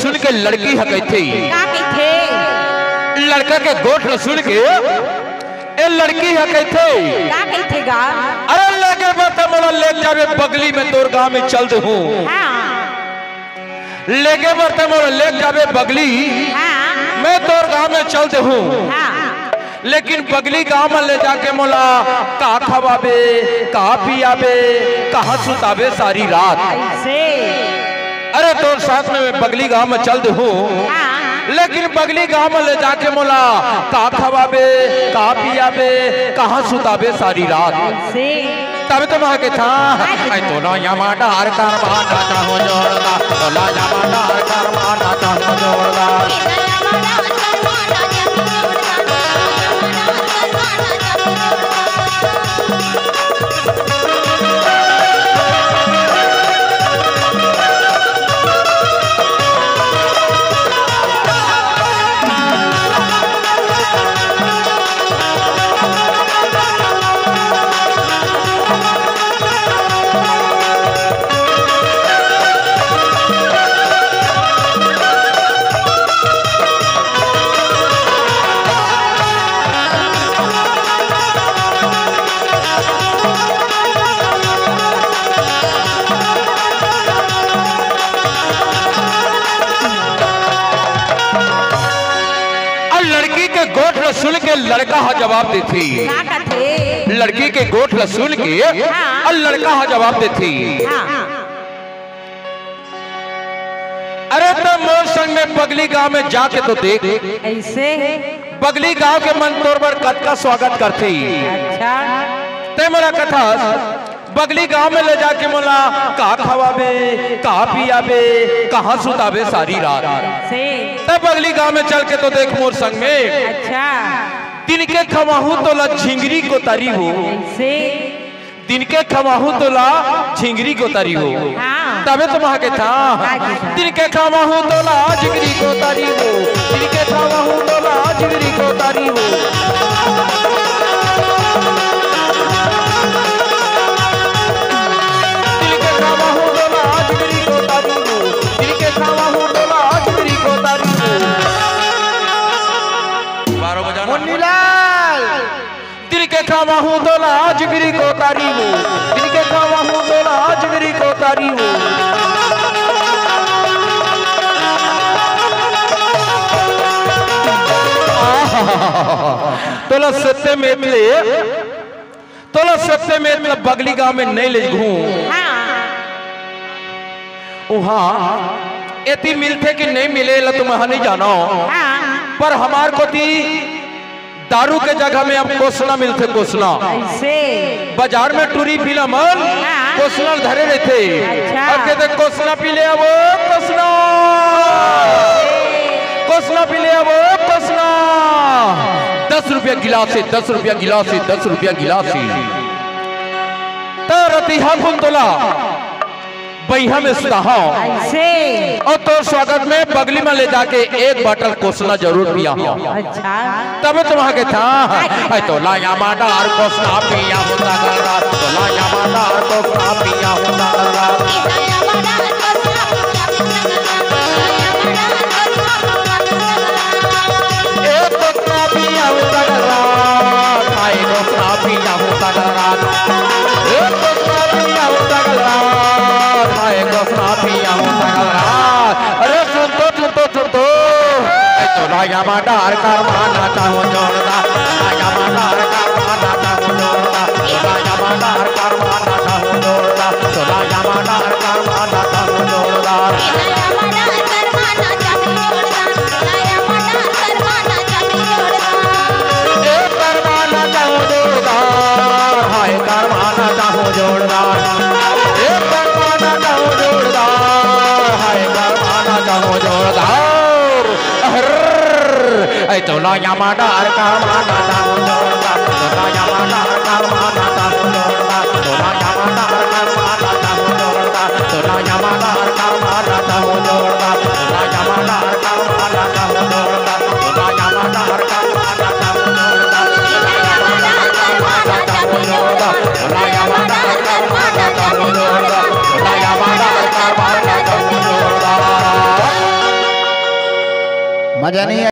सुन के लड़की हकई थी लड़का के गोठ ल सुन के ए लड़की हकई थी अरे लगे बता मोला ले जावे बगली में तोर गाँव में चल दे हूँ। लेके बता मोला ले जावे बगली मैं तोर गाँव में चल दे हूँ। लेकिन बगली गाँव में ले जाके मोला का खवाबे का पियाबे कहाँ सुताबे सारी रात? अरे तो साथ में बगली गाँव में चल दू हूँ। लेकिन बगली गाँव में ले जाके मोला का खवाबे का पियाबे कहा सुताबे सारी रात? तब तो वहाँ के था। तो ना यमा डार कर माना हो जोड़ा तो ना लड़का हा जवाब देती लड़की के गोठ ल सुन के और लड़का हा जवाब देती अरे तो मोर संग में बगली गाँव में जाके तो देख। ऐसे? बगली गाँव के मन तोर पर कद का स्वागत करते अच्छा। ते मोला कथा बगली गाँव में ले जाके मोला का खवाबे का पियाबे कहाँ सुताबे सारी रात। तब बगली गाँव में चल के तो देख मोर संग में। अच्छा। दिन के खवाहू तो ला झिंगरी को तारी हो। दिन के खवाहू तो ला झिंगरी को तारी हो। हाँ। तबे तो वहाँ के था। दिन के खमाहू तो ला झिंगरी को तारी हो। दिन के खवाहू तो ला झिंगरी को तारी हो। खावा हूँ दोला को तारी हो। खावा हूँ दोला जिगरी को तारी हो। तोला सत्य में मिले तोला सत्य में मिले बगली गाँव में नहीं ले घूम वहाँ एती मिलते कि नहीं मिले ला तुम नहीं जानो। पर हमार को ती दारू के जगह में अब कोसना मिलते कोसना। बाज़ार में टूरी पीला मन हाँ। कोसना धरे रहते अच्छा। अब कहते कोसना पी ले अब कोसना। कोसना पी ले अब कोसना। रुपया गिलासी दस रुपया गिलासी दस रुपया गिलासी। तो रतिहा कुंतला बैहा में ऐसे और तो स्वागत में बगली में ले जाके एक बॉटल कोसना ज़रूर पिया हो। अच्छा। तब तुम के था। है तो लाया माडार कोसना पिया होता गरा तो लाया माडार कोसना पिया होता गरा ऐ तो का माना चाहो राजा लाया माडार कर ऐ तो लाया माडार कर माना चाहो जोरदार तो लाया माडार कर माना चाहो जोरदार तो लाया माडार कर माना चाहो जोरदार तो लाया माडार कर माना चाहो जोरदार तो लाया माडार कर माना चाहो जोरदार तो लाया माडार कर माना चाहो जोरदार मज़ा नहीं